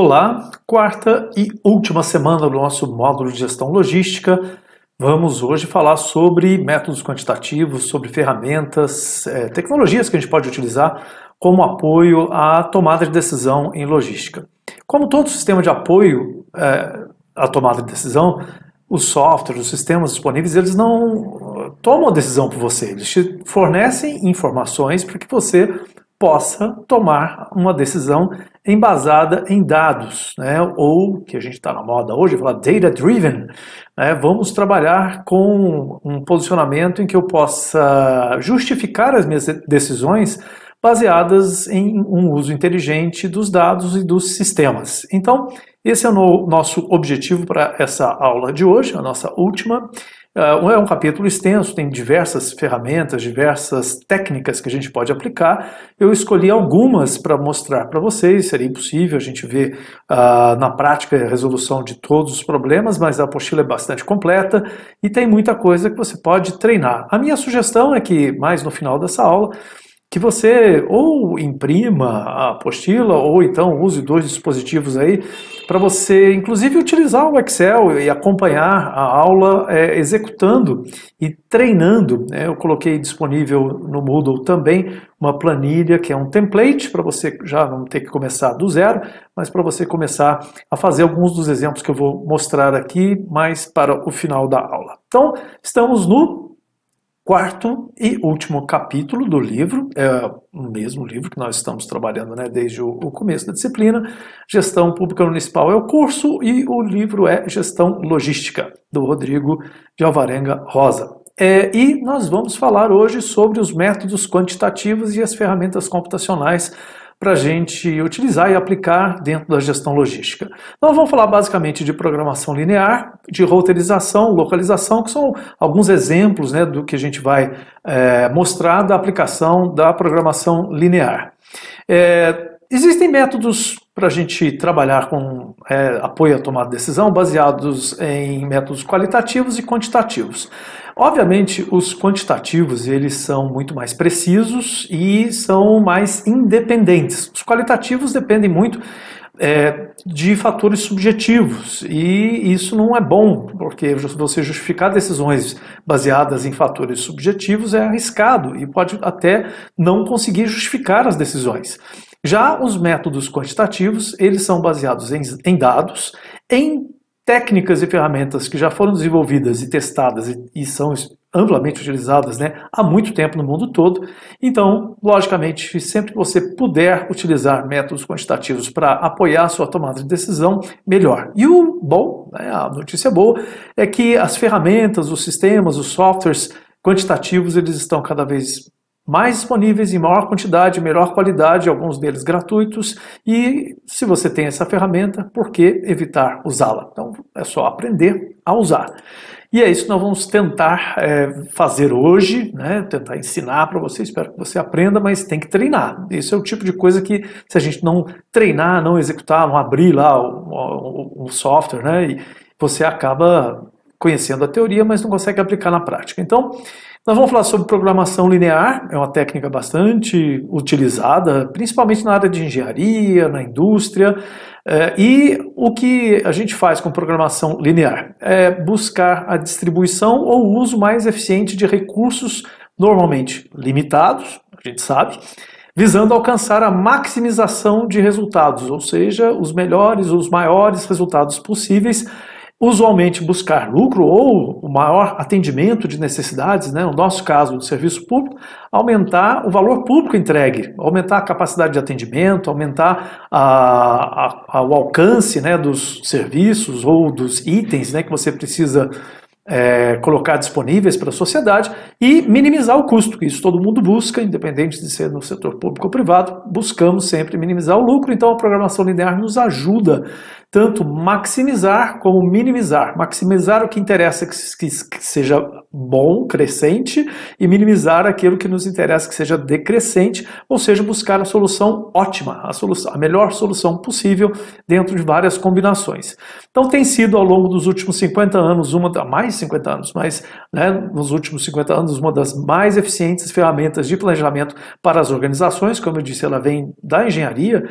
Olá, quarta e última semana do nosso módulo de gestão logística. Vamos hoje falar sobre métodos quantitativos, sobre ferramentas, é, tecnologias que a gente pode utilizar como apoio à tomada de decisão em logística. Como todo sistema de apoio é, à tomada de decisão, os softwares, os sistemas disponíveis, eles não tomam a decisão por você, eles te fornecem informações para que você possa tomar uma decisão embasada em dados, né? ou que a gente está na moda hoje, falar data driven. Né? Vamos trabalhar com um posicionamento em que eu possa justificar as minhas decisões baseadas em um uso inteligente dos dados e dos sistemas. Então, esse é o nosso objetivo para essa aula de hoje, a nossa última. Uh, é um capítulo extenso, tem diversas ferramentas, diversas técnicas que a gente pode aplicar. Eu escolhi algumas para mostrar para vocês. Seria impossível a gente ver uh, na prática a resolução de todos os problemas, mas a apostila é bastante completa e tem muita coisa que você pode treinar. A minha sugestão é que, mais no final dessa aula, que você ou imprima a apostila ou então use dois dispositivos aí para você, inclusive, utilizar o Excel e acompanhar a aula é, executando e treinando. Né? Eu coloquei disponível no Moodle também uma planilha que é um template para você já não ter que começar do zero, mas para você começar a fazer alguns dos exemplos que eu vou mostrar aqui mais para o final da aula. Então, estamos no quarto e último capítulo do livro, é o mesmo livro que nós estamos trabalhando né, desde o, começo da disciplina. Gestão Pública Municipal é o curso e o livro é Gestão Logística, do Rodrigo de Alvarenga Rosa. É, e nós vamos falar hoje sobre os métodos quantitativos e as ferramentas computacionais para a gente utilizar e aplicar dentro da gestão logística. Nós vamos falar basicamente de programação linear, de roteirização, localização, que são alguns exemplos né, do que a gente vai é, mostrar da aplicação da programação linear. É, existem métodos para a gente trabalhar com é, apoio à tomada de decisão baseados em métodos qualitativos e quantitativos. Obviamente, os quantitativos eles são muito mais precisos e são mais independentes. Os qualitativos dependem muito é, de fatores subjetivos e isso não é bom, porque você justificar decisões baseadas em fatores subjetivos é arriscado e pode até não conseguir justificar as decisões. Já os métodos quantitativos, eles são baseados em, em dados, em técnicas e ferramentas que já foram desenvolvidas e testadas e, e são amplamente utilizadas né, há muito tempo no mundo todo. Então, logicamente, sempre que você puder utilizar métodos quantitativos para apoiar a sua tomada de decisão, melhor. E o bom, né, a notícia boa, é que as ferramentas, os sistemas, os softwares quantitativos, eles estão cada vez mais disponíveis em maior quantidade, melhor qualidade, alguns deles gratuitos, e se você tem essa ferramenta, por que evitar usá-la? Então é só aprender a usar. E é isso que nós vamos tentar é, fazer hoje, né? tentar ensinar para você, espero que você aprenda, mas tem que treinar. Isso é o tipo de coisa que, se a gente não treinar, não executar, não abrir lá o, software, né? E você acaba conhecendo a teoria, mas não consegue aplicar na prática. Então, nós vamos falar sobre programação linear, é uma técnica bastante utilizada, principalmente na área de engenharia, na indústria. É, e o que a gente faz com programação linear? É buscar a distribuição ou uso mais eficiente de recursos, normalmente limitados, a gente sabe, visando alcançar a maximização de resultados, ou seja, os melhores, os maiores resultados possíveis usualmente buscar lucro ou o maior atendimento de necessidades, né? no nosso caso do serviço público, aumentar o valor público entregue, aumentar a capacidade de atendimento, aumentar a, a, o alcance né, dos serviços ou dos itens né, que você precisa é, colocar disponíveis para a sociedade e minimizar o custo. Isso todo mundo busca, independente de ser no setor público ou privado, buscamos sempre minimizar o lucro. Então a programação linear nos ajuda tanto maximizar como minimizar. Maximizar o que interessa que, que, que seja bom, crescente, e minimizar aquilo que nos interessa que seja decrescente, ou seja, buscar a solução ótima, a, solução, a melhor solução possível dentro de várias combinações. Então tem sido ao longo dos últimos 50 anos, uma mais 50 anos, mas né, nos últimos 50 anos, uma das mais eficientes ferramentas de planejamento para as organizações, como eu disse, ela vem da engenharia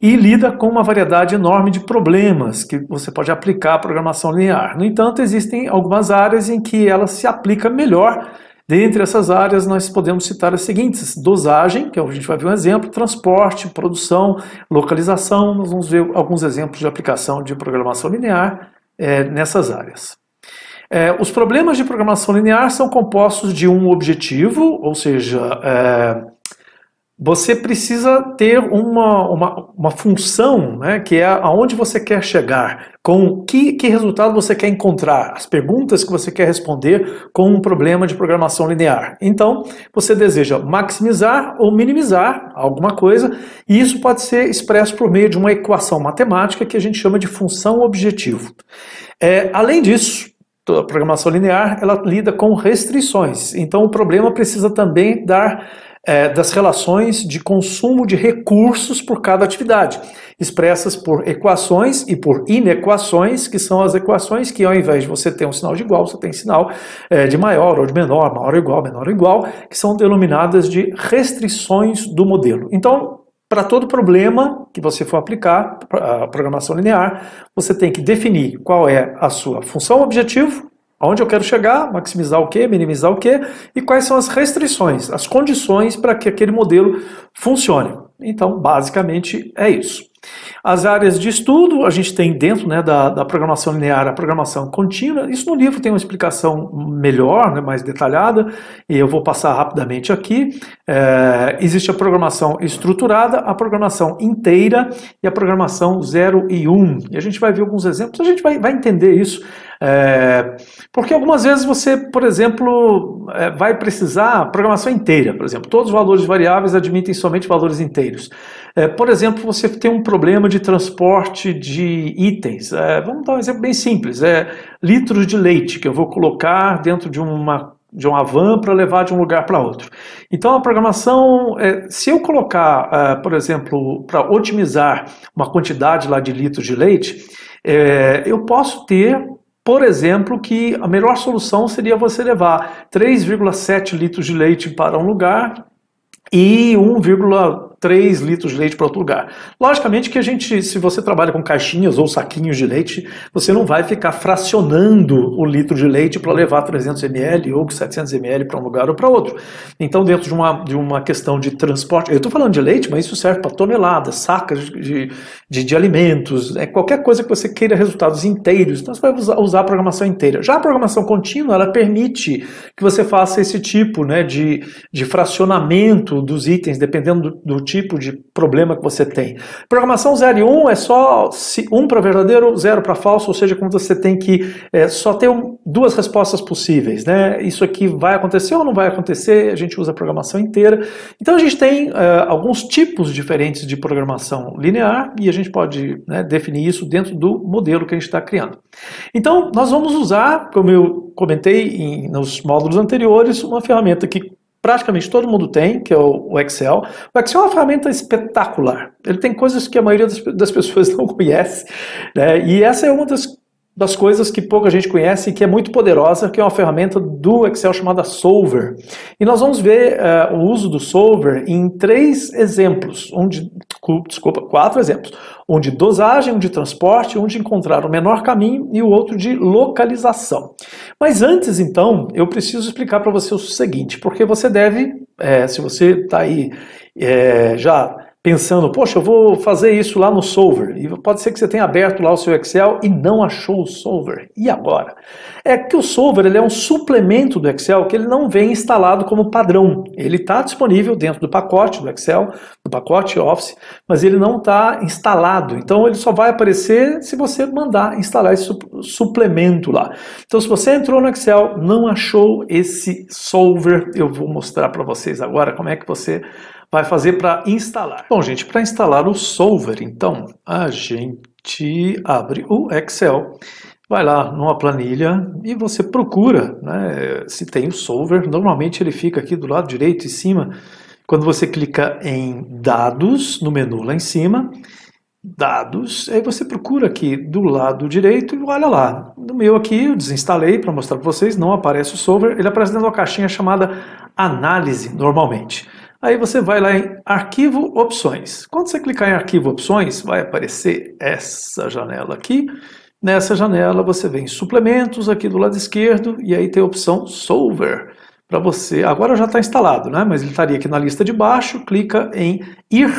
e lida com uma variedade enorme de problemas que você pode aplicar à programação linear. No entanto, existem algumas áreas em que ela se aplica melhor. Dentre essas áreas, nós podemos citar as seguintes: dosagem, que a gente vai ver um exemplo, transporte, produção, localização. Nós vamos ver alguns exemplos de aplicação de programação linear é, nessas áreas. É, os problemas de programação linear são compostos de um objetivo, ou seja, é, você precisa ter uma, uma, uma função, né, que é aonde você quer chegar, com que, que resultado você quer encontrar, as perguntas que você quer responder com um problema de programação linear. Então, você deseja maximizar ou minimizar alguma coisa, e isso pode ser expresso por meio de uma equação matemática que a gente chama de função objetivo. É, além disso, a programação linear ela lida com restrições, então o problema precisa também dar é, das relações de consumo de recursos por cada atividade, expressas por equações e por inequações, que são as equações que, ao invés de você ter um sinal de igual, você tem sinal é, de maior ou de menor, maior ou igual, menor ou igual, que são denominadas de restrições do modelo. Então, para todo problema que você for aplicar a programação linear, você tem que definir qual é a sua função objetivo, Aonde eu quero chegar, maximizar o que, minimizar o que, e quais são as restrições, as condições para que aquele modelo funcione. Então, basicamente é isso. As áreas de estudo, a gente tem dentro né, da, da, programação linear a programação contínua. Isso no livro tem uma explicação melhor, né, mais detalhada, e eu vou passar rapidamente aqui. É, existe a programação estruturada, a programação inteira e a programação 0 e 1. Um. E a gente vai ver alguns exemplos, a gente vai, vai entender isso. É, porque algumas vezes você, por exemplo, é, vai precisar programação inteira, por exemplo, todos os valores variáveis admitem somente valores inteiros. É, por exemplo, você tem um problema de transporte de itens. É, vamos dar um exemplo bem simples: é litros de leite que eu vou colocar dentro de uma de uma van para levar de um lugar para outro. Então a programação, é, se eu colocar, é, por exemplo, para otimizar uma quantidade lá de litros de leite, é, eu posso ter por exemplo, que a melhor solução seria você levar 3,7 litros de leite para um lugar e 1, 3 litros de leite para outro lugar. Logicamente que a gente, se você trabalha com caixinhas ou saquinhos de leite, você não vai ficar fracionando o litro de leite para levar 300 ml ou 700 ml para um lugar ou para outro. Então, dentro de uma, de uma questão de transporte, eu estou falando de leite, mas isso serve para toneladas, sacas de, de, de, alimentos, é qualquer coisa que você queira resultados inteiros, então você vai usar, usar a programação inteira. Já a programação contínua, ela permite que você faça esse tipo né, de, de fracionamento dos itens, dependendo do, do tipo de problema que você tem. Programação 0 e 1 um é só 1 para verdadeiro, 0 para falso, ou seja, quando você tem que é, só ter um, duas respostas possíveis. Né? Isso aqui vai acontecer ou não vai acontecer, a gente usa a programação inteira. Então a gente tem é, alguns tipos diferentes de programação linear e a gente pode né, definir isso dentro do modelo que a gente está criando. Então nós vamos usar, como eu comentei em, nos módulos anteriores, uma ferramenta que praticamente todo mundo tem, que é o Excel. O Excel é uma ferramenta espetacular. Ele tem coisas que a maioria das, pessoas não conhece, né? E essa é uma das das coisas que pouca gente conhece e que é muito poderosa, que é uma ferramenta do Excel chamada Solver. E nós vamos ver uh, o uso do Solver em três exemplos, um de, desculpa, quatro exemplos. Um de dosagem, um de transporte, um de encontrar o menor caminho e o outro de localização. Mas antes, então, eu preciso explicar para você o seguinte, porque você deve, é, se você está aí é, já pensando, poxa, eu vou fazer isso lá no Solver. E pode ser que você tenha aberto lá o seu Excel e não achou o Solver. E agora? É que o Solver ele é um suplemento do Excel que ele não vem instalado como padrão. Ele está disponível dentro do pacote do Excel, do pacote Office, mas ele não está instalado. Então ele só vai aparecer se você mandar instalar esse suplemento lá. Então se você entrou no Excel, não achou esse Solver, eu vou mostrar para vocês agora como é que você vai fazer para instalar? Bom, gente, para instalar o Solver, então, a gente abre o Excel. vai lá numa planilha e você procura né, se tem o solver. Normalmente ele fica aqui do lado direito em cima. Quando você clica em dados no menu lá em cima, dados, aí você procura aqui do lado direito e olha lá. No meu aqui eu desinstalei para mostrar para vocês, não aparece o solver, ele aparece dentro de uma caixinha chamada análise normalmente. Aí você vai lá em arquivo opções. Quando você clicar em arquivo opções, vai aparecer essa janela aqui Nessa janela você vem suplementos aqui do lado esquerdo e aí tem a opção Solver para você. Agora já está instalado, né? Mas ele estaria aqui na lista de baixo. Clica em ir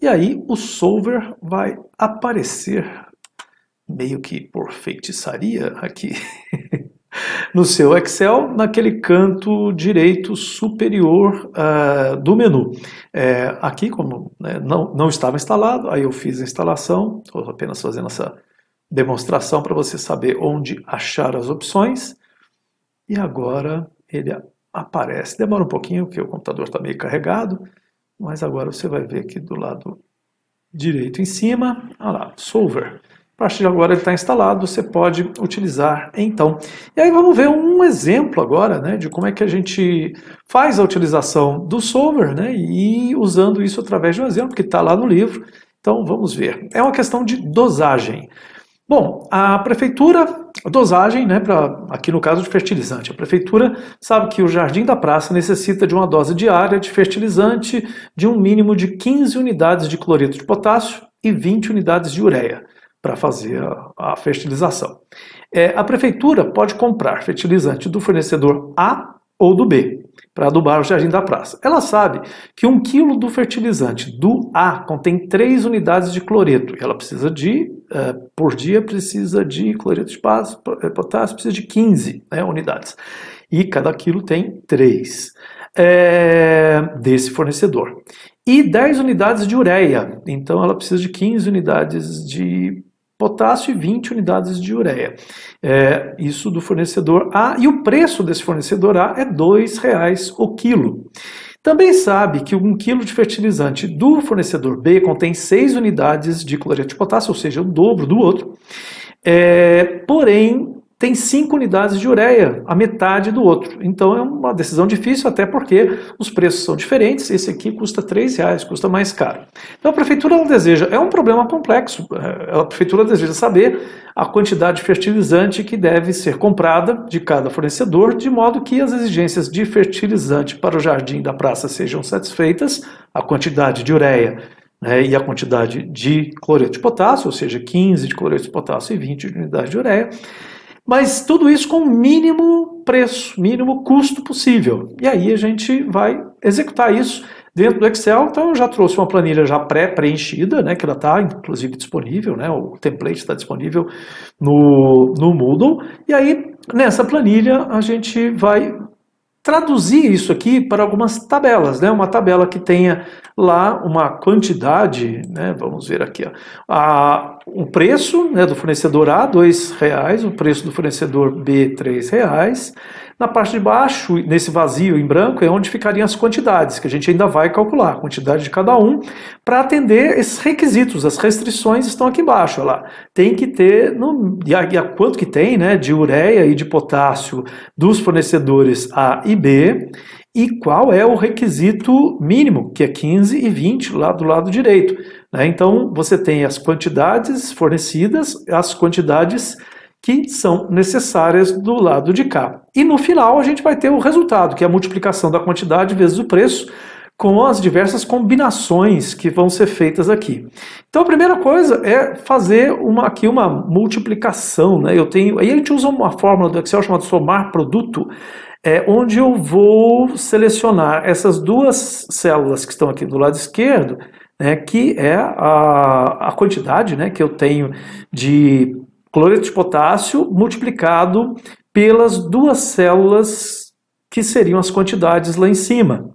e aí o Solver vai aparecer meio que por feitiçaria aqui no seu Excel, naquele canto direito superior uh, do menu. É, aqui, como né, não, não estava instalado, aí eu fiz a instalação, estou apenas fazendo essa demonstração para você saber onde achar as opções. E agora ele aparece. Demora um pouquinho, porque o computador está meio carregado, mas agora você vai ver aqui do lado direito em cima, olha lá, Solver. A partir de agora ele está instalado, você pode utilizar então. E aí vamos ver um exemplo agora né, de como é que a gente faz a utilização do Solver né, e usando isso através de um exemplo que está lá no livro. Então vamos ver. É uma questão de dosagem. Bom, a prefeitura, a dosagem, né, pra, aqui no caso de fertilizante, a prefeitura sabe que o Jardim da Praça necessita de uma dose diária de fertilizante de um mínimo de 15 unidades de cloreto de potássio e 20 unidades de ureia para fazer a, a fertilização. É, a prefeitura pode comprar fertilizante do fornecedor A ou do B para adubar o jardim da praça. Ela sabe que um quilo do fertilizante do A contém 3 unidades de cloreto. Ela precisa de, uh, por dia, precisa de cloreto de eh, potássio, precisa de 15 né, unidades. E cada quilo tem 3 é, desse fornecedor. E 10 unidades de ureia. Então ela precisa de 15 unidades de potássio e 20 unidades de ureia. É, isso do fornecedor A. E o preço desse fornecedor A é R$ 2,00 o quilo. Também sabe que um quilo de fertilizante do fornecedor B contém 6 unidades de cloreto de potássio, ou seja, o dobro do outro. É, porém, tem 5 unidades de ureia, a metade do outro. Então é uma decisão difícil, até porque os preços são diferentes. Esse aqui custa R$ reais, custa mais caro. Então a prefeitura deseja, é um problema complexo, é, a prefeitura deseja saber a quantidade de fertilizante que deve ser comprada de cada fornecedor, de modo que as exigências de fertilizante para o jardim da praça sejam satisfeitas, a quantidade de ureia né, e a quantidade de cloreto de potássio, ou seja, 15 de cloreto de potássio e 20 de unidade de ureia mas tudo isso com o mínimo preço, mínimo custo possível. E aí a gente vai executar isso dentro do Excel. Então eu já trouxe uma planilha já pré-preenchida, né, que ela está inclusive disponível, né, o template está disponível no, no Moodle. E aí nessa planilha a gente vai traduzir isso aqui para algumas tabelas, né? Uma tabela que tenha lá uma quantidade, né? Vamos ver aqui, ó, a, o preço né, do fornecedor A, R$ reais, o preço do fornecedor B, R$ reais. Na parte de baixo, nesse vazio em branco, é onde ficariam as quantidades, que a gente ainda vai calcular, a quantidade de cada um, para atender esses requisitos. As restrições estão aqui embaixo, olha lá. Tem que ter, no, e, a, e a quanto que tem, né, de ureia e de potássio dos fornecedores A e B, e qual é o requisito mínimo, que é 15 e 20 lá do lado direito. Né? Então, você tem as quantidades fornecidas, as quantidades que são necessárias do lado de cá. E no final a gente vai ter o resultado, que é a multiplicação da quantidade vezes o preço, com as diversas combinações que vão ser feitas aqui. Então a primeira coisa é fazer uma, aqui uma multiplicação. Né? Eu tenho, aí a gente usa uma fórmula do Excel chamada somar produto, é, onde eu vou selecionar essas duas células que estão aqui do lado esquerdo, né, que é a, a quantidade né, que eu tenho de cloreto de potássio multiplicado pelas duas células que seriam as quantidades lá em cima.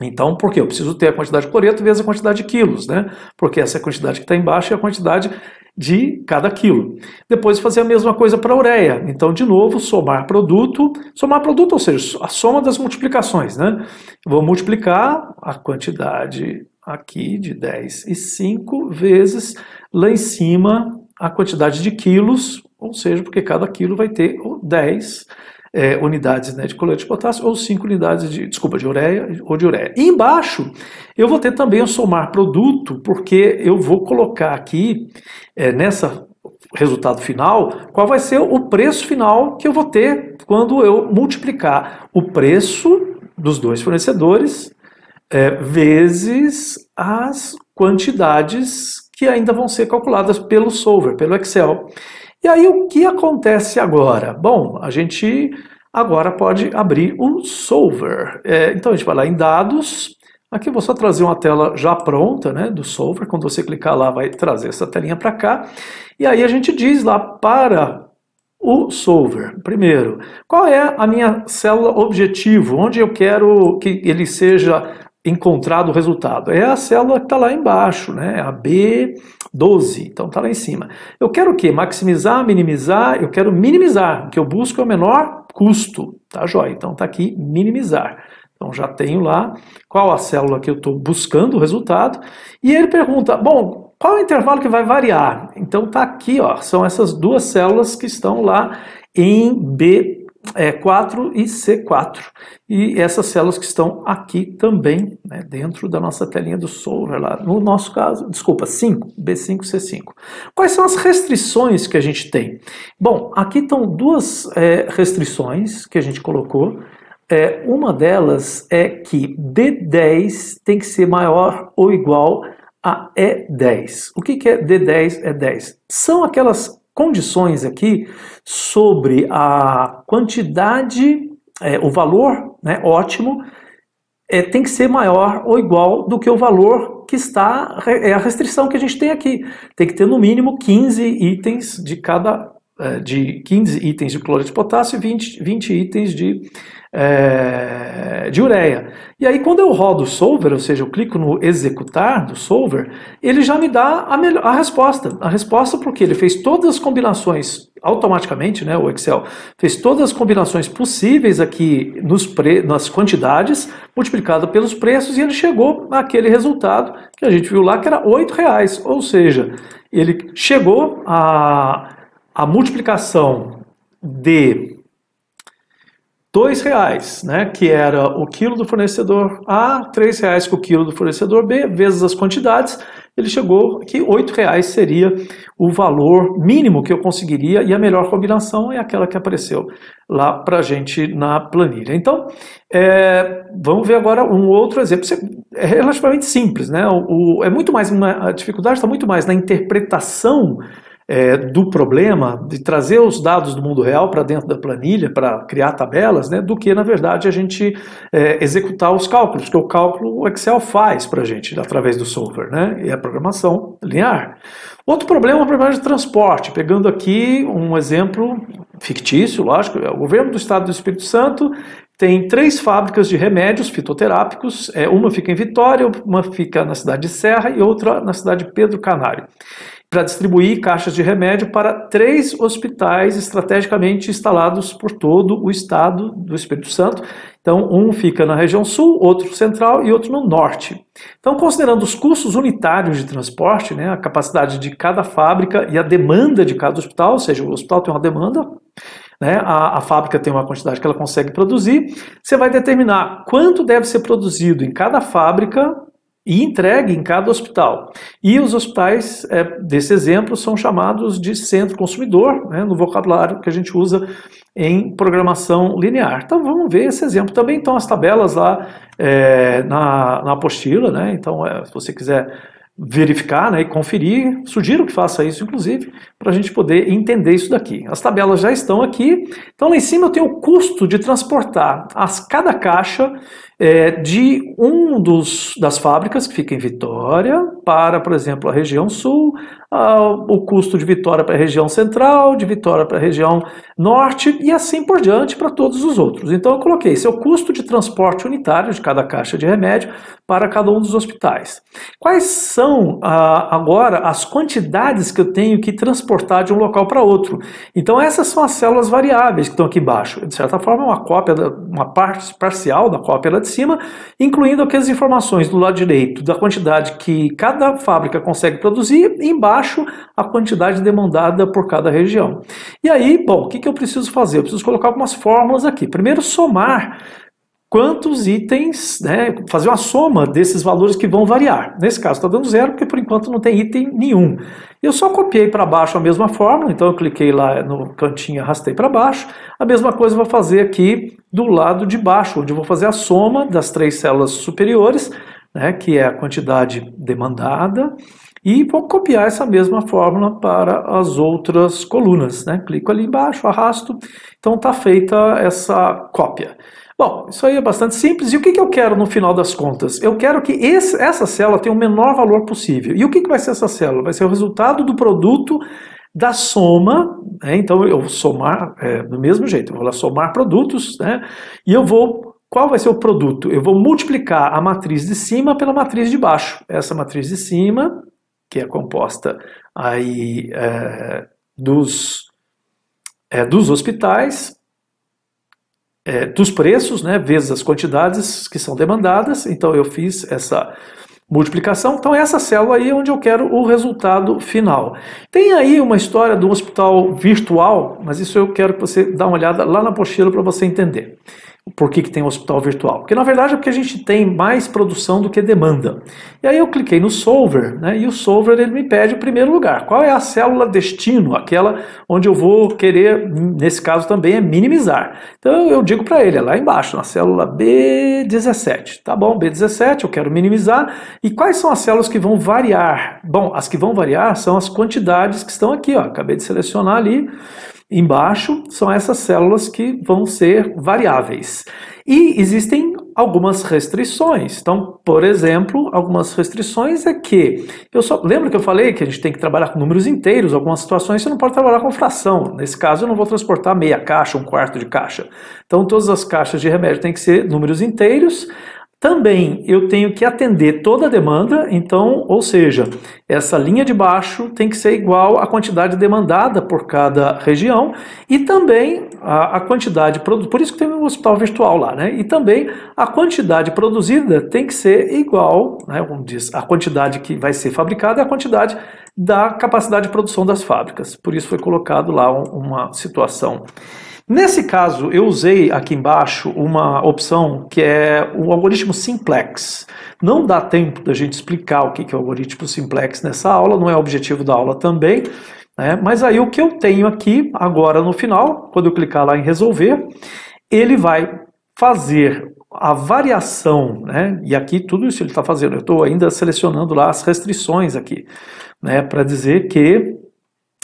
Então, por quê? Eu preciso ter a quantidade de cloreto vezes a quantidade de quilos, né? Porque essa é a quantidade que está embaixo e a quantidade de cada quilo. Depois fazer a mesma coisa para a ureia. Então, de novo, somar produto. Somar produto, ou seja, a soma das multiplicações, né? Vou multiplicar a quantidade aqui de 10 e 5 vezes lá em cima a quantidade de quilos, ou seja, porque cada quilo vai ter 10 é, unidades né, de cloreto de potássio ou 5 unidades de, desculpa, de ureia ou de ureia. E embaixo eu vou ter também o somar produto, porque eu vou colocar aqui é, nessa resultado final, qual vai ser o preço final que eu vou ter quando eu multiplicar o preço dos dois fornecedores é, vezes as quantidades que ainda vão ser calculadas pelo solver, pelo Excel. E aí o que acontece agora? Bom, a gente agora pode abrir o solver. É, então a gente vai lá em dados, Aqui eu vou só trazer uma tela já pronta, né, do solver. Quando você clicar lá, vai trazer essa telinha para cá. E aí a gente diz lá para o solver. Primeiro, qual é a minha célula objetivo? Onde eu quero que ele seja encontrado o resultado. É a célula que está lá embaixo, né? a B12, então está lá em cima. Eu quero o quê? Maximizar, minimizar, eu quero minimizar. O que eu busco é o menor custo, tá joia? Então está aqui minimizar. Então já tenho lá qual a célula que eu estou buscando o resultado. E ele pergunta, bom, qual é o intervalo que vai variar? Então está aqui, ó, são essas duas células que estão lá em B é E4 e C4. E essas células que estão aqui também, né, dentro da nossa telinha do Solar, lá, no nosso caso, desculpa, 5, B5, C5. Quais são as restrições que a gente tem? Bom, aqui estão duas é, restrições que a gente colocou. É, uma delas é que D10 tem que ser maior ou igual a E10. O que, que é D10? E10 São aquelas condições aqui sobre a quantidade, é, o valor né, ótimo, é, tem que ser maior ou igual do que o valor que está, é a restrição que a gente tem aqui. Tem que ter no mínimo 15 itens de cada, de 15 itens de cloreto de potássio e 20, 20 itens de é, de ureia. E aí quando eu rodo o solver, ou seja, eu clico no executar do solver, ele já me dá a, melhor, a resposta. A resposta porque ele fez todas as combinações automaticamente, né, o Excel fez todas as combinações possíveis aqui nos pre, nas quantidades, multiplicado pelos preços, e ele chegou naquele resultado que a gente viu lá, que era R$ reais. Ou seja, ele chegou a, a multiplicação de dois reais, né, que era o quilo do fornecedor A, três reais com o quilo do fornecedor B, vezes as quantidades, ele chegou que oito reais seria o valor mínimo que eu conseguiria e a melhor combinação é aquela que apareceu lá para gente na planilha. Então, é, vamos ver agora um outro exemplo. É relativamente simples, né? O, o é muito mais uma, a dificuldade está muito mais na interpretação é, do problema, de trazer os dados do mundo real para dentro da planilha, para criar tabelas, né, do que, na verdade, a gente é, executar os cálculos, que o cálculo o Excel faz para a gente, através do software, né, e a programação linear. Outro problema é o problema de transporte, pegando aqui um exemplo fictício, lógico, é o governo do estado do Espírito Santo tem três fábricas de remédios fitoterápicos, é, uma fica em Vitória, uma fica na cidade de Serra e outra na cidade de Pedro Canário para distribuir caixas de remédio para três hospitais estrategicamente instalados por todo o estado do Espírito Santo. Então, um fica na região sul, outro central e outro no norte. Então, considerando os custos unitários de transporte, né, a capacidade de cada fábrica e a demanda de cada hospital, ou seja, o hospital tem uma demanda, né, a, a fábrica tem uma quantidade que ela consegue produzir, você vai determinar quanto deve ser produzido em cada fábrica e entregue em cada hospital. E os hospitais é, desse exemplo são chamados de centro consumidor, né, no vocabulário que a gente usa em programação linear. Então vamos ver esse exemplo. Também estão as tabelas lá é, na, na apostila, né? Então, é, se você quiser verificar né, e conferir. Sugiro que faça isso, inclusive, para a gente poder entender isso daqui. As tabelas já estão aqui. Então, lá em cima eu tenho o custo de transportar as, cada caixa é, de um dos, das fábricas que fica em Vitória para, por exemplo, a região sul, o custo de Vitória para a região central, de Vitória para a região norte e assim por diante para todos os outros. Então eu coloquei esse é o custo de transporte unitário de cada caixa de remédio para cada um dos hospitais. Quais são ah, agora as quantidades que eu tenho que transportar de um local para outro? Então essas são as células variáveis que estão aqui embaixo. De certa forma, é uma cópia, uma parte parcial da cópia de cima, incluindo aquelas informações do lado direito da quantidade que cada fábrica consegue produzir, e embaixo a quantidade demandada por cada região. E aí, bom, o que, que eu preciso fazer? Eu preciso colocar algumas fórmulas aqui. Primeiro, somar quantos itens, né, fazer uma soma desses valores que vão variar. Nesse caso está dando zero, porque por enquanto não tem item nenhum. Eu só copiei para baixo a mesma fórmula, então eu cliquei lá no cantinho, arrastei para baixo. A mesma coisa eu vou fazer aqui do lado de baixo, onde eu vou fazer a soma das três células superiores, né, que é a quantidade demandada, e vou copiar essa mesma fórmula para as outras colunas. Né? Clico ali embaixo, arrasto, então está feita essa cópia. Bom, isso aí é bastante simples. E o que, que eu quero no final das contas? Eu quero que esse, essa célula tenha o menor valor possível. E o que, que vai ser essa célula? Vai ser o resultado do produto da soma. Né? Então eu vou somar é, do mesmo jeito. Eu vou lá somar produtos né? e eu vou. Qual vai ser o produto? Eu vou multiplicar a matriz de cima pela matriz de baixo. Essa matriz de cima, que é composta aí é, dos, é, dos hospitais, é, dos preços, né, vezes as quantidades que são demandadas. Então eu fiz essa multiplicação. Então essa célula aí é onde eu quero o resultado final. Tem aí uma história do hospital virtual, mas isso eu quero que você dê uma olhada lá na apostila para você entender por que, que tem um hospital virtual? Porque na verdade é porque a gente tem mais produção do que demanda. E aí eu cliquei no solver, né, e o solver ele me pede o primeiro lugar. Qual é a célula destino? Aquela onde eu vou querer, nesse caso também, é minimizar. Então eu digo para ele, é lá embaixo, na célula B17. Tá bom, B17, eu quero minimizar. E quais são as células que vão variar? Bom, as que vão variar são as quantidades que estão aqui, ó. Acabei de selecionar ali. Embaixo são essas células que vão ser variáveis. E existem algumas restrições. Então, por exemplo, algumas restrições é que eu só lembro que eu falei que a gente tem que trabalhar com números inteiros. Algumas situações você não pode trabalhar com fração. Nesse caso, eu não vou transportar meia caixa, um quarto de caixa. Então, todas as caixas de remédio têm que ser números inteiros. Também eu tenho que atender toda a demanda, então, ou seja, essa linha de baixo tem que ser igual à quantidade demandada por cada região e também a, a quantidade produzida, por isso que tem um hospital virtual lá, né? E também a quantidade produzida tem que ser igual, né, como diz, a quantidade que vai ser fabricada é a quantidade da capacidade de produção das fábricas. Por isso foi colocado lá uma situação Nesse caso, eu usei aqui embaixo uma opção que é o algoritmo simplex. Não dá tempo da gente explicar o que é o algoritmo simplex nessa aula, não é objetivo da aula também. Né? Mas aí o que eu tenho aqui agora no final, quando eu clicar lá em resolver, ele vai fazer a variação, né? e aqui tudo isso ele está fazendo, eu estou ainda selecionando lá as restrições aqui, né? para dizer que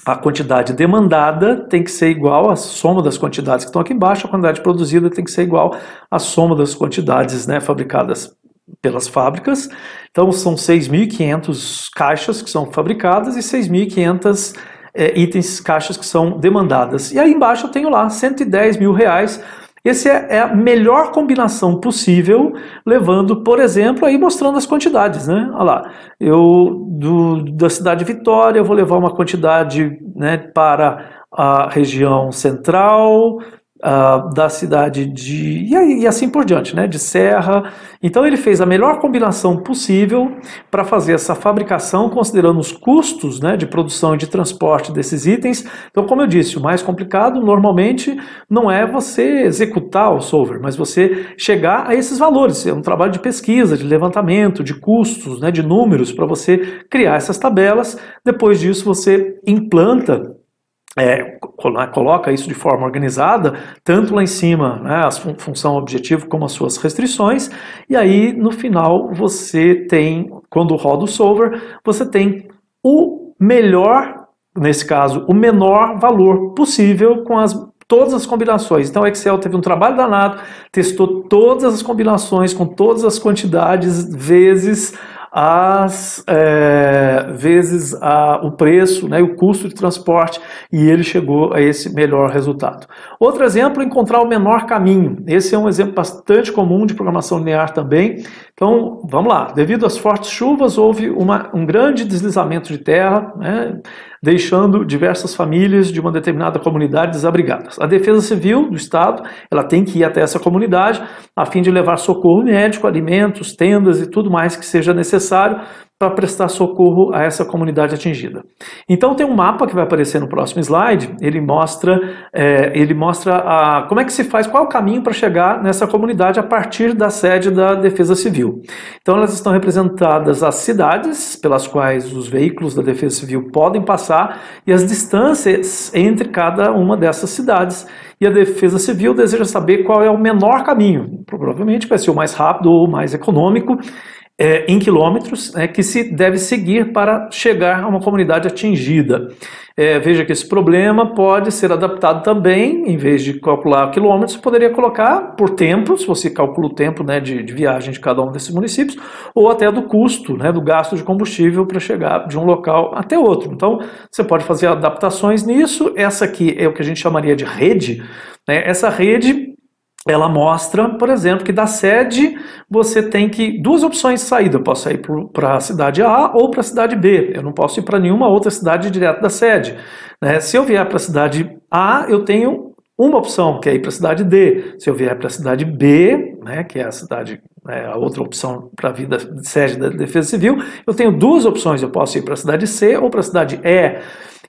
a quantidade demandada tem que ser igual à soma das quantidades que estão aqui embaixo, a quantidade produzida tem que ser igual à soma das quantidades né, fabricadas pelas fábricas. Então são 6.500 caixas que são fabricadas e 6.500 é, itens, caixas que são demandadas. E aí embaixo eu tenho lá 110 mil reais essa é, é a melhor combinação possível, levando, por exemplo, aí mostrando as quantidades, né? Olha lá, eu do, da cidade de Vitória eu vou levar uma quantidade né, para a região central, uh, da cidade de. E, e, assim por diante, né? De Serra. Então ele fez a melhor combinação possível para fazer essa fabricação, considerando os custos né, de produção e de transporte desses itens. Então, como eu disse, o mais complicado normalmente não é você executar o solver, mas você chegar a esses valores. É um trabalho de pesquisa, de levantamento, de custos, né, de números, para você criar essas tabelas. Depois disso, você implanta é, coloca isso de forma organizada, tanto lá em cima, né, a função objetivo como as suas restrições, e aí no final você tem, quando roda o solver, você tem o melhor, nesse caso, o menor valor possível com as todas as combinações. Então o Excel teve um trabalho danado, testou todas as combinações com todas as quantidades vezes as é, vezes a, o preço, né, o custo de transporte, e ele chegou a esse melhor resultado. Outro exemplo, encontrar o menor caminho. Esse é um exemplo bastante comum de programação linear também. Então, vamos lá. Devido às fortes chuvas, houve uma, um grande deslizamento de terra, né, deixando diversas famílias de uma determinada comunidade desabrigadas. A Defesa Civil do Estado, ela tem que ir até essa comunidade a fim de levar socorro médico, alimentos, tendas e tudo mais que seja necessário para prestar socorro a essa comunidade atingida. Então tem um mapa que vai aparecer no próximo slide. Ele mostra, é, ele mostra a, como é que se faz, qual é o caminho para chegar nessa comunidade a partir da sede da Defesa Civil. Então elas estão representadas as cidades pelas quais os veículos da Defesa Civil podem passar e as distâncias entre cada uma dessas cidades. E a Defesa Civil deseja saber qual é o menor caminho. Provavelmente vai ser o mais rápido ou mais econômico é, em quilômetros é, que se deve seguir para chegar a uma comunidade atingida. É, veja que esse problema pode ser adaptado também, em vez de calcular quilômetros, poderia colocar por tempo, se você calcula o tempo né, de, de, viagem de cada um desses municípios, ou até do custo, né, do gasto de combustível para chegar de um local até outro. Então, você pode fazer adaptações nisso. Essa aqui é o que a gente chamaria de rede. Né? Essa rede ela mostra, por exemplo, que da sede você tem que duas opções de saída. Eu posso ir para a cidade A ou para a cidade B. Eu não posso ir para nenhuma outra cidade direto da sede. Né? Se eu vier para a cidade A, eu tenho uma opção, que é ir para a cidade D. Se eu vier para a cidade B, né, que é a cidade, é a outra opção para a vida de sede da Defesa Civil, eu tenho duas opções. Eu posso ir para a cidade C ou para a cidade E.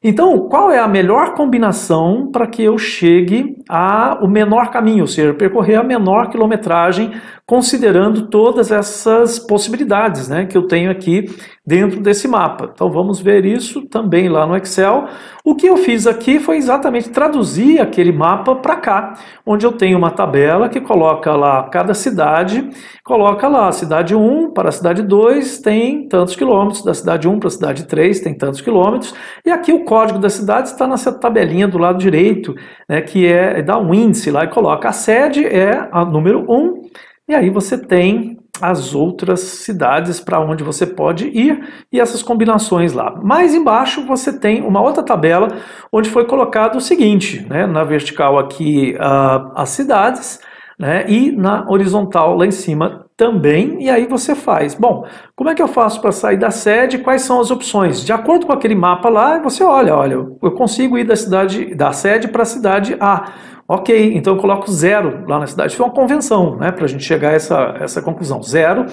Então, qual é a melhor combinação para que eu chegue ao menor caminho, ou seja, percorrer a menor quilometragem, considerando todas essas possibilidades né, que eu tenho aqui dentro desse mapa. Então, vamos ver isso também lá no Excel. O que eu fiz aqui foi exatamente traduzir aquele mapa para cá, onde eu tenho uma tabela que coloca lá cada cidade, coloca lá, cidade 1 para a cidade 2 tem tantos quilômetros, da cidade 1 para a cidade 3 tem tantos quilômetros, e aqui o código da cidade está nessa tabelinha do lado direito, né, que é, dá um índice lá e coloca a sede é a número 1, e aí você tem as outras cidades para onde você pode ir e essas combinações lá. Mais embaixo você tem uma outra tabela onde foi colocado o seguinte, né, na vertical aqui uh, as cidades, né, e na horizontal lá em cima também, e aí você faz. Bom, como é que eu faço para sair da sede? Quais são as opções? De acordo com aquele mapa lá, você olha, olha, eu consigo ir da cidade da sede para a cidade A. Ok, então eu coloco zero lá na cidade. Foi uma convenção, né, para a gente chegar a essa, essa conclusão. Zero.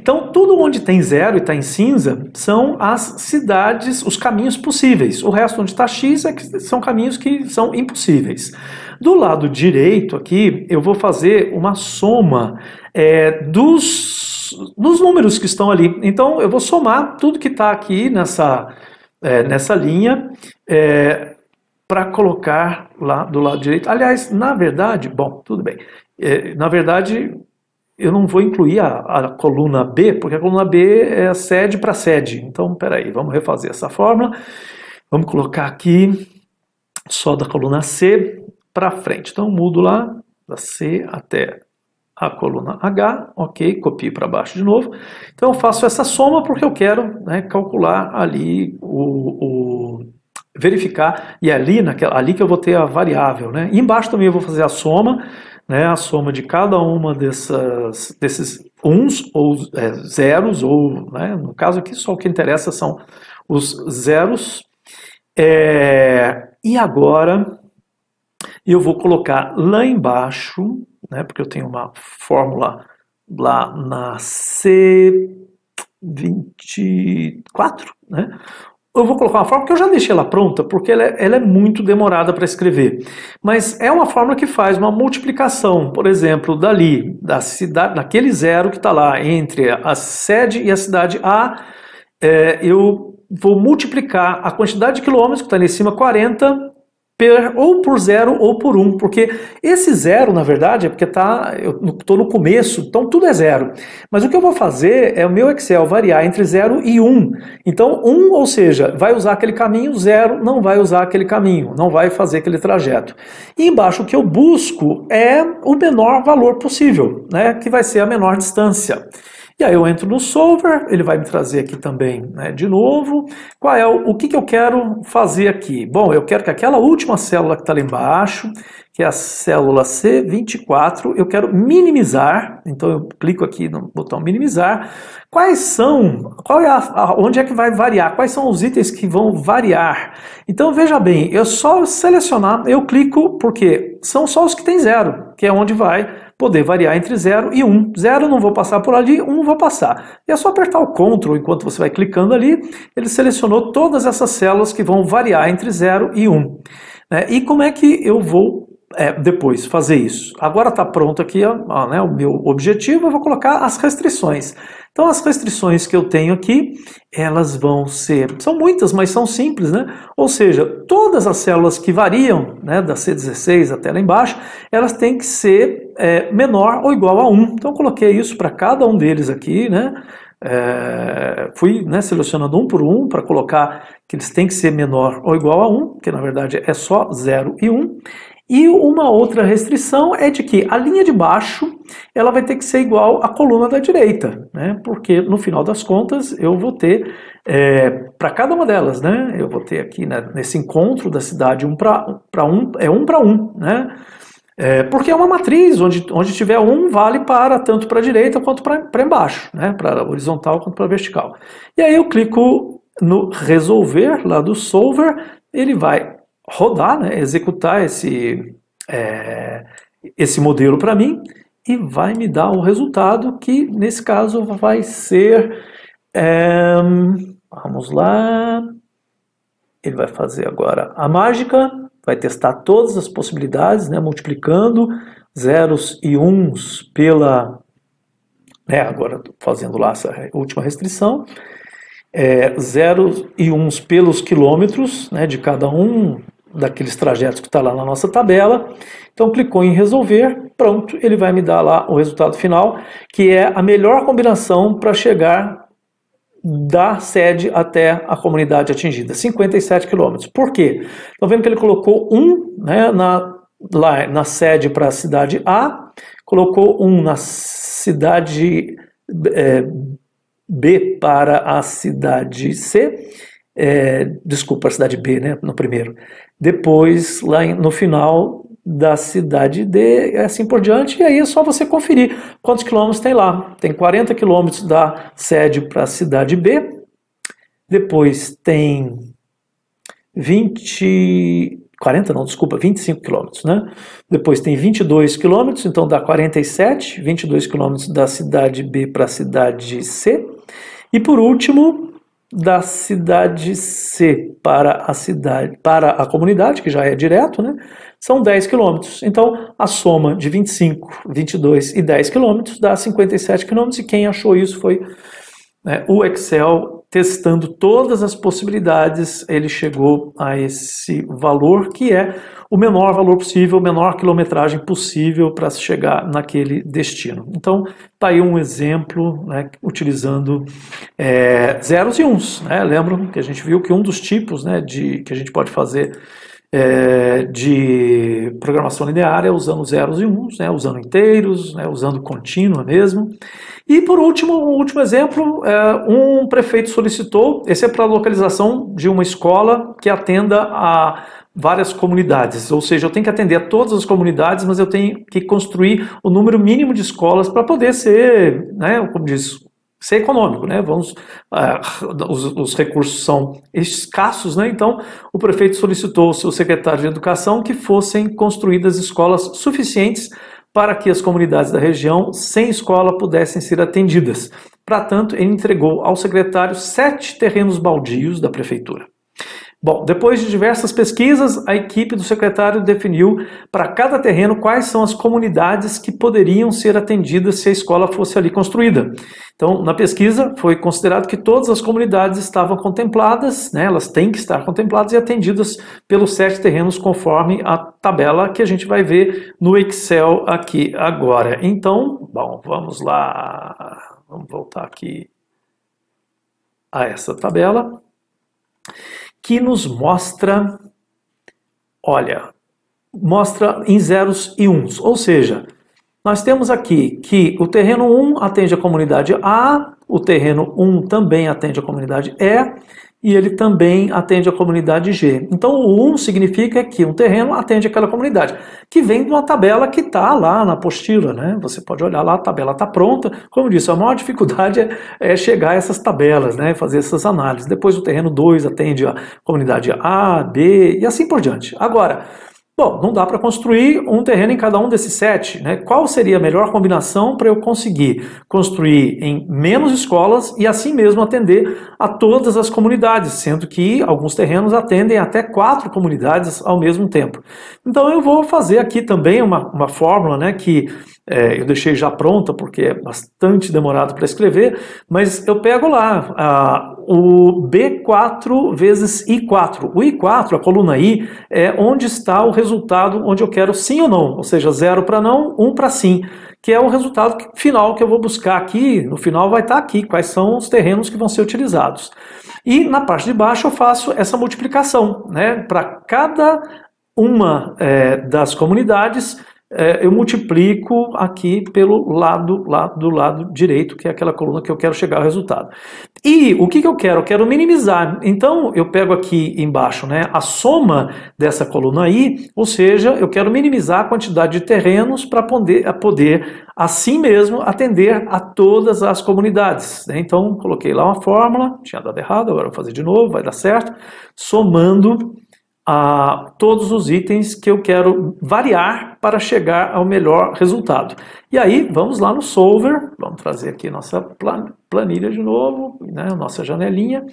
Então, tudo onde tem zero e está em cinza são as cidades, os caminhos possíveis. O resto onde está X é que são caminhos que são impossíveis. Do lado direito aqui, eu vou fazer uma soma é, dos, dos números que estão ali. Então, eu vou somar tudo que está aqui nessa, é, nessa linha. É, para colocar lá do lado direito. Aliás, na verdade, bom, tudo bem. É, na verdade, eu não vou incluir a, a, coluna B, porque a coluna B é sede para sede. Então, peraí, vamos refazer essa fórmula. Vamos colocar aqui só da coluna C para frente. Então, mudo lá da C até a coluna H, ok, copio para baixo de novo. Então, eu faço essa soma porque eu quero né, calcular ali o, o verificar, e ali, naquela, ali que eu vou ter a variável. Né? E embaixo também eu vou fazer a soma, né, a soma de cada uma dessas, desses uns ou é, zeros, ou né, no caso aqui só o que interessa são os zeros. É, e agora eu vou colocar lá embaixo, né, porque eu tenho uma fórmula lá na C24, né, eu vou colocar uma fórmula que eu já deixei ela pronta, porque ela é, ela é muito demorada para escrever. Mas é uma fórmula que faz uma multiplicação, por exemplo, dali, da cidade, daquele zero que está lá entre a sede e a cidade A, é, eu vou multiplicar a quantidade de quilômetros que está ali em cima, 40, per, ou por zero ou por um, porque esse zero, na verdade, é porque tá, eu estou no começo, então tudo é zero. Mas o que eu vou fazer é o meu Excel variar entre zero e um. Então, um, ou seja, vai usar aquele caminho, zero não vai usar aquele caminho, não vai fazer aquele trajeto. E embaixo o que eu busco é o menor valor possível, né, que vai ser a menor distância. E aí eu entro no solver, ele vai me trazer aqui também, né, de novo, qual é o, o que, que eu quero fazer aqui? Bom, eu quero que aquela última célula que está lá embaixo, que é a célula C24, eu quero minimizar, então eu clico aqui no botão minimizar. Quais são, qual é a, a, onde é que vai variar? Quais são os itens que vão variar? Então veja bem, eu só selecionar, eu clico porque são só os que tem zero, que é onde vai poder variar entre 0 e 1. Um. 0 não vou passar por ali, 1 um vou passar. E é só apertar o CTRL enquanto você vai clicando ali, ele selecionou todas essas células que vão variar entre 0 e 1. Um. É, e como é que eu vou é, depois fazer isso. Agora está pronto aqui ó, né, o meu objetivo, eu vou colocar as restrições. Então as restrições que eu tenho aqui, elas vão ser, são muitas, mas são simples, né? Ou seja, todas as células que variam, né, da C16 até lá embaixo, elas têm que ser é, menor ou igual a 1. Então coloquei isso para cada um deles aqui, né? É, fui né, selecionando um por um para colocar que eles têm que ser menor ou igual a 1, que na verdade é só 0 e 1. E uma outra restrição é de que a linha de baixo ela vai ter que ser igual à coluna da direita, né? porque no final das contas eu vou ter, é, para cada uma delas, né? eu vou ter aqui né, nesse encontro da cidade um para um, é um para um, né? É, porque é uma matriz, onde, onde tiver um, vale para tanto para a direita quanto para embaixo, né? para horizontal quanto para vertical. E aí eu clico no resolver lá do solver, ele vai rodar, né, executar esse, é, esse modelo para mim e vai me dar o resultado que nesse caso vai ser, é, vamos lá, ele vai fazer agora a mágica, vai testar todas as possibilidades, né, multiplicando zeros e uns pela, né, agora fazendo lá essa última restrição, é, zeros e uns pelos quilômetros né, de cada um, daqueles trajetos que está lá na nossa tabela. Então clicou em resolver, pronto, ele vai me dar lá o resultado final, que é a melhor combinação para chegar da sede até a comunidade atingida, 57 quilômetros. Por quê? Estão vendo que ele colocou um né, na, lá na sede para a cidade A, colocou um na cidade é, B para a cidade C, é, desculpa, a cidade B, né, no primeiro. Depois, lá no final da cidade D, e assim por diante, e aí é só você conferir quantos quilômetros tem lá. Tem 40 quilômetros da sede para a cidade B, depois tem 20, 40 não, desculpa, 25 quilômetros, né? Depois tem 22 quilômetros, então dá 47, 22 quilômetros da cidade B para a cidade C. E por último, da cidade C para a cidade, para a comunidade, que já é direto, né, são 10 quilômetros. Então, a soma de 25, 22 e 10 quilômetros dá 57 quilômetros, e quem achou isso foi né, o Excel testando todas as possibilidades, ele chegou a esse valor que é o menor valor possível, menor quilometragem possível para se chegar naquele destino. Então, está aí um exemplo né, utilizando é, zeros e uns. Né? Lembram que a gente viu que um dos tipos né, de, que a gente pode fazer é, de programação linear é usando zeros e uns, né, usando inteiros, né, usando contínua mesmo. E por último, um último exemplo, é, um prefeito solicitou, esse é para a localização de uma escola que atenda a várias comunidades, ou seja, eu tenho que atender a todas as comunidades, mas eu tenho que construir o número mínimo de escolas para poder ser, né, como diz, ser econômico, né? Vamos, uh, os, os, recursos são escassos, né? Então, o prefeito solicitou ao seu secretário de Educação que fossem construídas escolas suficientes para que as comunidades da região sem escola pudessem ser atendidas. Para tanto, ele entregou ao secretário sete terrenos baldios da prefeitura. Bom, depois de diversas pesquisas, a equipe do secretário definiu para cada terreno quais são as comunidades que poderiam ser atendidas se a escola fosse ali construída. Então, na pesquisa, foi considerado que todas as comunidades estavam contempladas, né, elas têm que estar contempladas e atendidas pelos sete terrenos, conforme a tabela que a gente vai ver no Excel aqui agora. Então, bom, vamos lá, vamos voltar aqui a essa tabela que nos mostra, olha, mostra em zeros e uns, ou seja, nós temos aqui que o terreno 1 atende a comunidade A, o terreno 1 também atende a comunidade E, e ele também atende a comunidade G. Então o 1 significa que um terreno atende aquela comunidade, que vem de uma tabela que está lá na apostila, né? Você pode olhar lá, a tabela está pronta. Como eu disse, a maior dificuldade é, é, chegar a essas tabelas, né? Fazer essas análises. Depois o terreno 2 atende a comunidade A, B e assim por diante. Agora, Bom, não dá para construir um terreno em cada um desses sete. Né? Qual seria a melhor combinação para eu conseguir construir em menos escolas e assim mesmo atender a todas as comunidades, sendo que alguns terrenos atendem até quatro comunidades ao mesmo tempo. Então eu vou fazer aqui também uma, uma fórmula né, que é, eu deixei já pronta porque é bastante demorado para escrever, mas eu pego lá o B4 vezes I4. O I4, a coluna I, é onde está o resultado onde eu quero sim ou não, ou seja, zero para não, um para sim, que é o resultado final que eu vou buscar aqui, no final vai estar aqui, quais são os terrenos que vão ser utilizados. E na parte de baixo eu faço essa multiplicação, né, para cada uma é, das comunidades eu multiplico aqui pelo lado, lado do lado direito, que é aquela coluna que eu quero chegar ao resultado. E o que, que eu quero? Eu quero minimizar. Então eu pego aqui embaixo né, a soma dessa coluna aí, ou seja, eu quero minimizar a quantidade de terrenos para poder, poder, assim mesmo, atender a todas as comunidades. Né? Então coloquei lá uma fórmula, tinha dado errado, agora vou fazer de novo, vai dar certo, somando a todos os itens que eu quero variar para chegar ao melhor resultado. E aí, vamos lá no Solver, vamos trazer aqui nossa planilha de novo, né, nossa janelinha.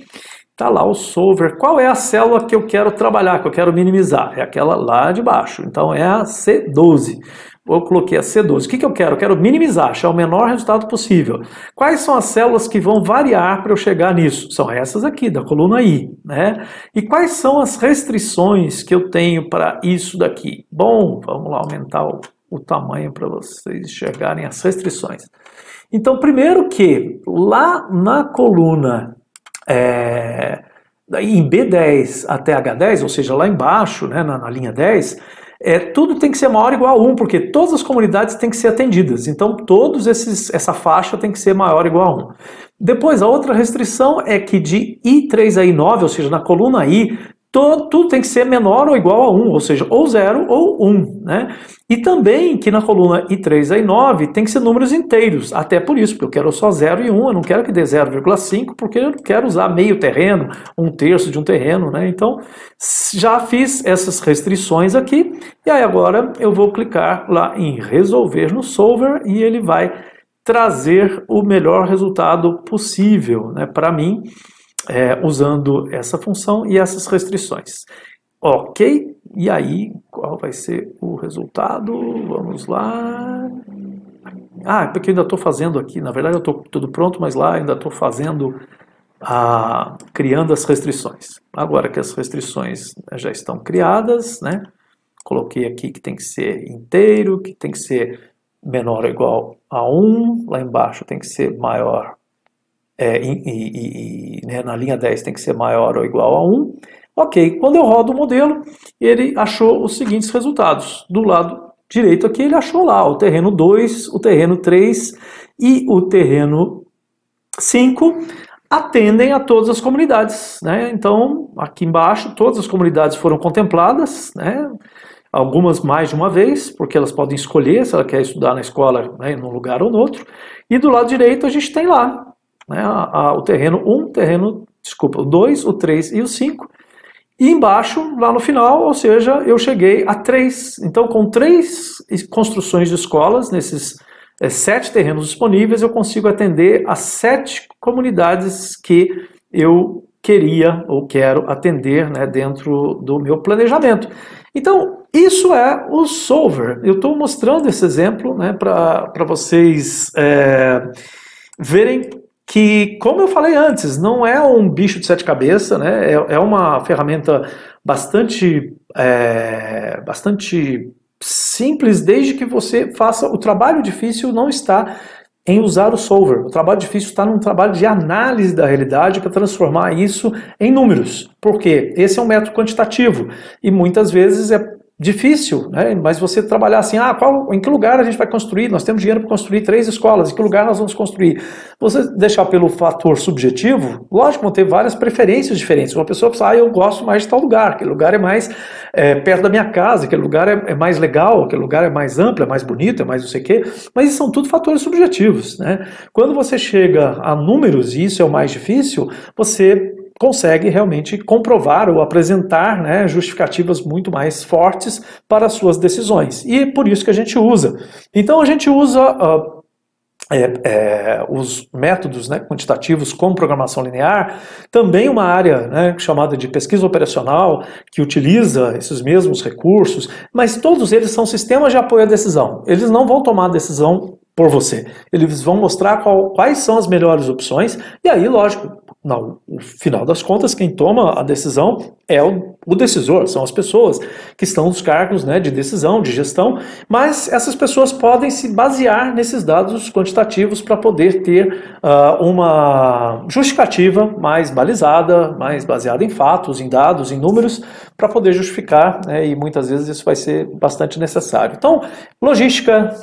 Está lá o Solver. Qual é a célula que eu quero trabalhar, que eu quero minimizar? É aquela lá de baixo. Então é a C12 eu coloquei a C12. O que, que eu quero? Eu quero minimizar, achar o menor resultado possível. Quais são as células que vão variar para eu chegar nisso? São essas aqui, da coluna I. Né? E quais são as restrições que eu tenho para isso daqui? Bom, vamos lá aumentar o, o tamanho para vocês enxergarem as restrições. Então, primeiro que lá na coluna é, em B10 até H10, ou seja, lá embaixo, né, na, na linha 10, é, tudo tem que ser maior ou igual a 1, porque todas as comunidades têm que ser atendidas. Então, todos esses, essa faixa tem que ser maior ou igual a 1. Depois, a outra restrição é que de I3 a I9, ou seja, na coluna I, todo, tudo tem que ser menor ou igual a 1, ou seja, ou 0 ou 1. Né? E também que na coluna I3 a I9 tem que ser números inteiros, até por isso, porque eu quero só 0 e 1, eu não quero que dê 0,5, porque eu quero usar meio terreno, um terço de um terreno. Né? Então, já fiz essas restrições aqui, e aí agora eu vou clicar lá em resolver no Solver e ele vai trazer o melhor resultado possível né, para mim é, usando essa função e essas restrições. Ok, e aí qual vai ser o resultado? Vamos lá. Ah, porque eu ainda estou fazendo aqui, na verdade eu estou tudo pronto, mas lá ainda estou fazendo, a, criando as restrições. Agora que as restrições já estão criadas, né? Coloquei aqui que tem que ser inteiro, que tem que ser menor ou igual a 1, lá embaixo tem que ser maior é, e, e, e né, na linha 10 tem que ser maior ou igual a 1. Ok, quando eu rodo o modelo, ele achou os seguintes resultados. Do lado direito aqui, ele achou lá o terreno 2, o terreno 3 e o terreno 5 atendem a todas as comunidades. Né? Então, aqui embaixo, todas as comunidades foram contempladas, né? algumas mais de uma vez, porque elas podem escolher se ela quer estudar na escola, né, num lugar ou no outro. E do lado direito a gente tem lá né, a, a, o terreno 1, terreno, desculpa, o 2, o 3 e o 5. E embaixo, lá no final, ou seja, eu cheguei a 3. Então, com três construções de escolas, nesses é, sete terrenos disponíveis, eu consigo atender as sete comunidades que eu queria ou quero atender né, dentro do meu planejamento. Então, isso é o solver. Eu estou mostrando esse exemplo né, para vocês é, verem que, como eu falei antes, não é um bicho de sete cabeças, né? é, é uma ferramenta bastante, é, bastante simples, desde que você faça. O trabalho difícil não está em usar o solver. O trabalho difícil está num trabalho de análise da realidade para transformar isso em números. Porque esse é um método quantitativo e muitas vezes é difícil, né? mas você trabalhar assim, ah, qual, em que lugar a gente vai construir? Nós temos dinheiro para construir três escolas, em que lugar nós vamos construir? Você deixar pelo fator subjetivo, lógico, vão ter várias preferências diferentes. Uma pessoa fala, ah, eu gosto mais de tal lugar, aquele lugar é mais é, perto da minha casa, aquele lugar é, é, mais legal, aquele lugar é mais amplo, é mais bonito, é mais não sei o quê, mas isso são tudo fatores subjetivos. Né? Quando você chega a números, e isso é o mais difícil, você consegue realmente comprovar ou apresentar né, justificativas muito mais fortes para as suas decisões. E é por isso que a gente usa. Então a gente usa uh, é, é, os métodos né, quantitativos com programação linear, também uma área né, chamada de pesquisa operacional, que utiliza esses mesmos recursos, mas todos eles são sistemas de apoio à decisão. Eles não vão tomar decisão por você. Eles vão mostrar qual, quais são as melhores opções, e aí, lógico, no final das contas, quem toma a decisão é o, o, decisor, são as pessoas que estão nos cargos né, de decisão, de gestão, mas essas pessoas podem se basear nesses dados quantitativos para poder ter uh, uma justificativa mais balizada, mais baseada em fatos, em dados, em números, para poder justificar, né, e muitas vezes isso vai ser bastante necessário. Então, logística,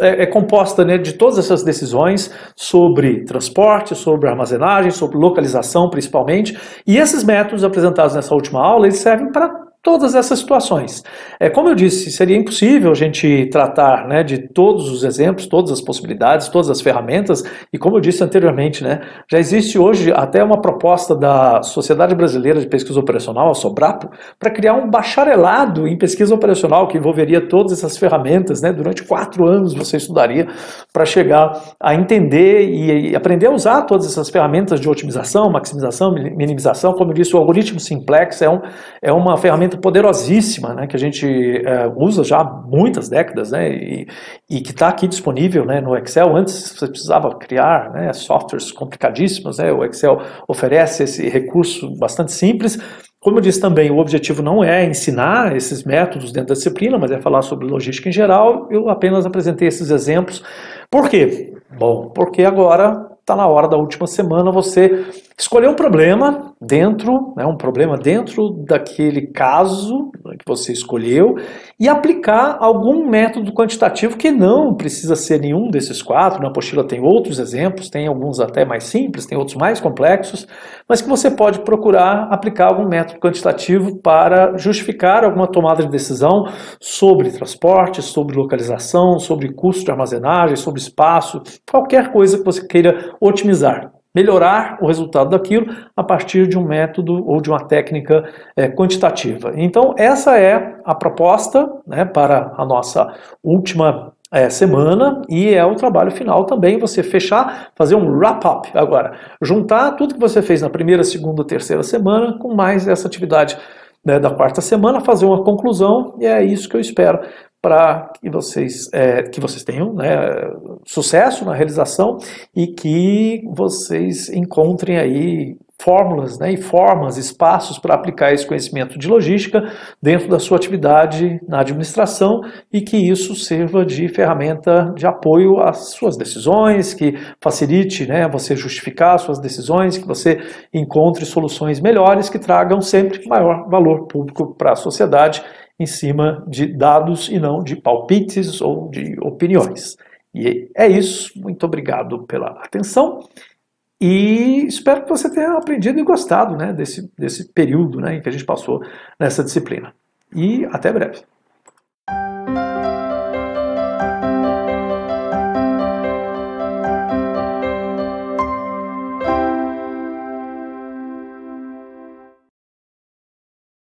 é, é composta né, de todas essas decisões sobre transporte, sobre armazenagem, sobre localização principalmente, e esses métodos apresentados nessa última aula, eles servem para todas essas situações. É, como eu disse, seria impossível a gente tratar né, de todos os exemplos, todas as possibilidades, todas as ferramentas, e como eu disse anteriormente, né, já existe hoje até uma proposta da Sociedade Brasileira de Pesquisa Operacional, a SOBRAPO, para criar um bacharelado em pesquisa operacional que envolveria todas essas ferramentas. Né, durante quatro anos você estudaria para chegar a entender e, e aprender a usar todas essas ferramentas de otimização, maximização, minimização. Como eu disse, o algoritmo simplex é, um, é uma ferramenta ferramenta poderosíssima, né, que a gente é, usa já há muitas décadas, né, e, e que está aqui disponível né, no Excel. Antes você precisava criar né, softwares complicadíssimos, né, o Excel oferece esse recurso bastante simples. Como eu disse também, o objetivo não é ensinar esses métodos dentro da disciplina, mas é falar sobre logística em geral. Eu apenas apresentei esses exemplos. Por quê? Bom, porque agora está na hora da última semana você escolher um problema dentro, né, um problema dentro daquele caso que você escolheu e aplicar algum método quantitativo que não precisa ser nenhum desses quatro. Na apostila tem outros exemplos, tem alguns até mais simples, tem outros mais complexos, mas que você pode procurar aplicar algum método quantitativo para justificar alguma tomada de decisão sobre transporte, sobre localização, sobre custo de armazenagem, sobre espaço, qualquer coisa que você queira otimizar melhorar o resultado daquilo a partir de um método ou de uma técnica é, quantitativa. Então, essa é a proposta né, para a nossa última é, semana e é o trabalho final também você fechar, fazer um wrap-up agora, juntar tudo que você fez na primeira, segunda, terceira semana com mais essa atividade né, da quarta semana, fazer uma conclusão e é isso que eu espero para que vocês, é, que vocês tenham né, sucesso na realização e que vocês encontrem aí fórmulas né, e formas, espaços para aplicar esse conhecimento de logística dentro da sua atividade na administração e que isso sirva de ferramenta de apoio às suas decisões, que facilite né, você justificar suas decisões, que você encontre soluções melhores que tragam sempre maior valor público para a sociedade em cima de dados e não de palpites ou de opiniões. E é isso. Muito obrigado pela atenção. E espero que você tenha aprendido e gostado né, desse, desse período né, em que a gente passou nessa disciplina. E até breve.